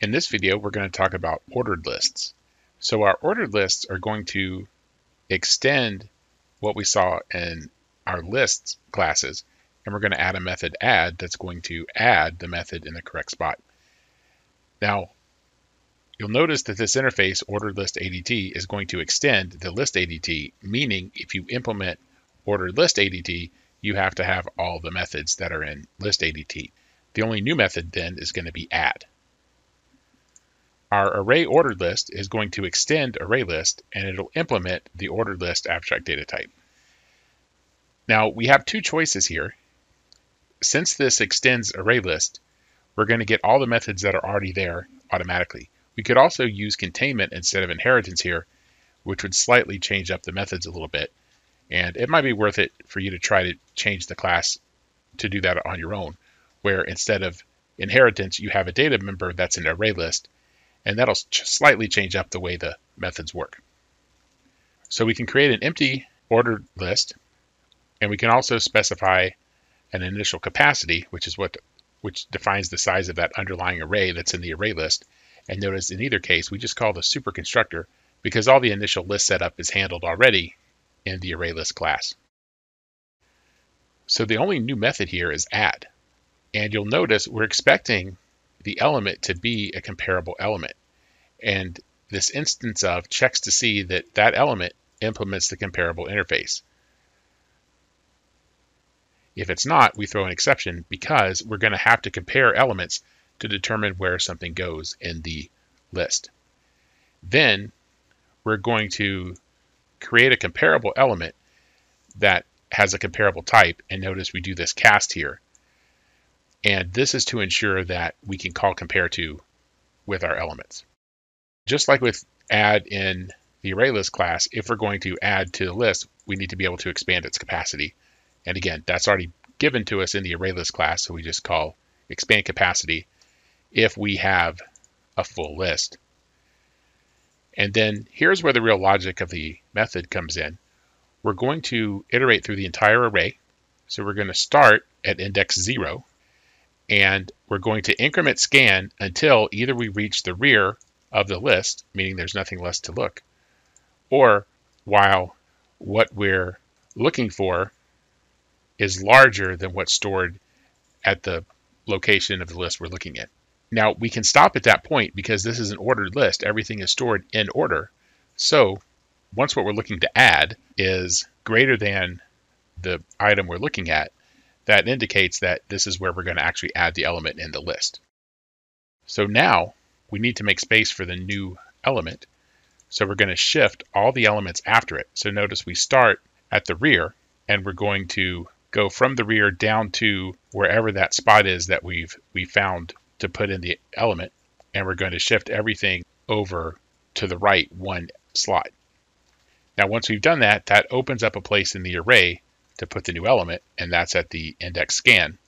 In this video, we're going to talk about ordered lists. So our ordered lists are going to extend what we saw in our lists classes, and we're going to add a method add that's going to add the method in the correct spot. Now, you'll notice that this interface, ordered list ADT, is going to extend the list ADT, meaning if you implement ordered list ADT, you have to have all the methods that are in list ADT. The only new method then is going to be add. Our array ordered list is going to extend array list and it'll implement the ordered list abstract data type. Now we have two choices here. Since this extends array list, we're going to get all the methods that are already there automatically. We could also use containment instead of inheritance here, which would slightly change up the methods a little bit. And it might be worth it for you to try to change the class to do that on your own, where instead of inheritance, you have a data member that's an array list, and that'll slightly change up the way the methods work. So we can create an empty ordered list, and we can also specify an initial capacity, which is what which defines the size of that underlying array that's in the array list. And notice in either case, we just call the super constructor because all the initial list setup is handled already in the array list class. So the only new method here is add. And you'll notice we're expecting the element to be a comparable element. And this instance of checks to see that that element implements the comparable interface. If it's not, we throw an exception because we're going to have to compare elements to determine where something goes in the list. Then we're going to create a comparable element that has a comparable type. And notice we do this cast here. And this is to ensure that we can call compare to with our elements. Just like with add in the ArrayList class, if we're going to add to the list, we need to be able to expand its capacity. And again, that's already given to us in the ArrayList class, so we just call expand capacity if we have a full list. And then here's where the real logic of the method comes in. We're going to iterate through the entire array. So we're going to start at index 0, and we're going to increment scan until either we reach the rear of the list, meaning there's nothing less to look, or while what we're looking for is larger than what's stored at the location of the list we're looking at. Now we can stop at that point because this is an ordered list. Everything is stored in order. So once what we're looking to add is greater than the item we're looking at, that indicates that this is where we're going to actually add the element in the list. So now we need to make space for the new element. So we're going to shift all the elements after it. So notice we start at the rear and we're going to go from the rear down to wherever that spot is that we've we found to put in the element and we're going to shift everything over to the right one slot. Now once we've done that, that opens up a place in the array to put the new element, and that's at the index scan.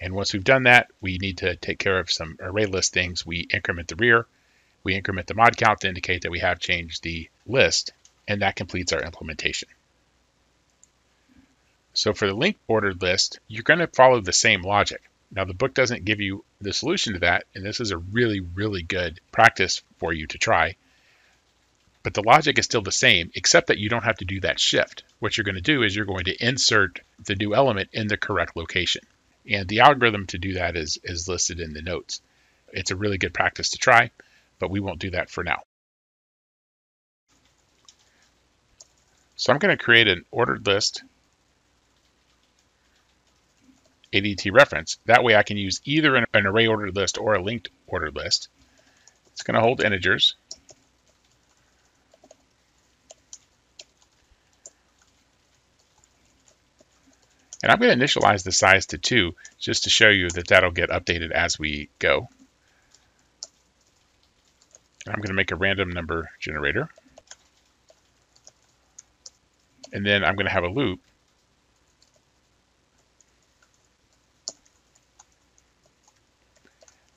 And once we've done that, we need to take care of some array list things. We increment the rear, we increment the mod count to indicate that we have changed the list, and that completes our implementation. So for the link ordered list, you're going to follow the same logic. Now the book doesn't give you the solution to that, and this is a really, really good practice for you to try. But the logic is still the same, except that you don't have to do that shift. What you're going to do is you're going to insert the new element in the correct location. And the algorithm to do that is, is listed in the notes. It's a really good practice to try, but we won't do that for now. So I'm going to create an ordered list ADT reference. That way I can use either an, an array ordered list or a linked ordered list. It's going to hold integers. And I'm going to initialize the size to 2 just to show you that that'll get updated as we go. And I'm going to make a random number generator. And then I'm going to have a loop.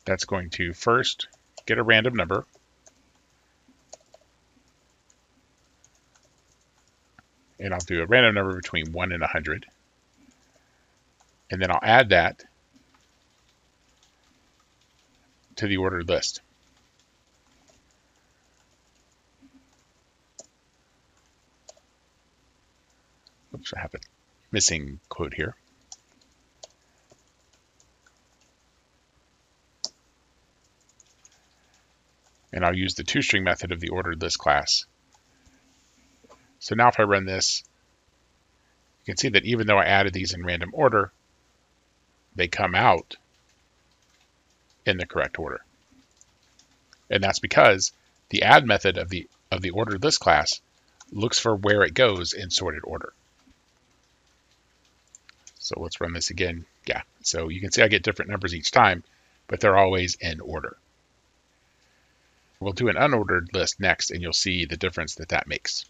That's going to first get a random number. And I'll do a random number between 1 and 100 and then I'll add that to the ordered list. Oops, I have a missing quote here. And I'll use the toString method of the ordered list class. So now if I run this, you can see that even though I added these in random order, they come out in the correct order. And that's because the add method of the of the ordered list class looks for where it goes in sorted order. So let's run this again. Yeah, so you can see I get different numbers each time, but they're always in order. We'll do an unordered list next, and you'll see the difference that that makes.